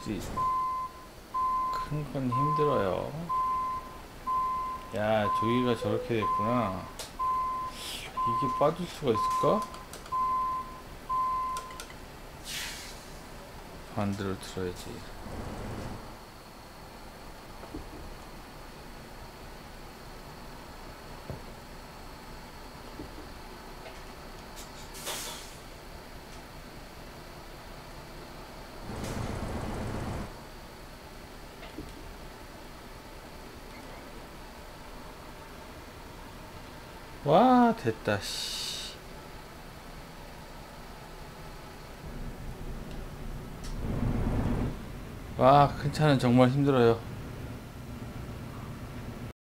확실히 큰 건 힘들어요. 야, 조이가 저렇게 됐구나. 이게 빠질 수가 있을까? 반대로 틀어야지. 와, 됐다, 씨. 와, 큰 차는 정말 힘들어요.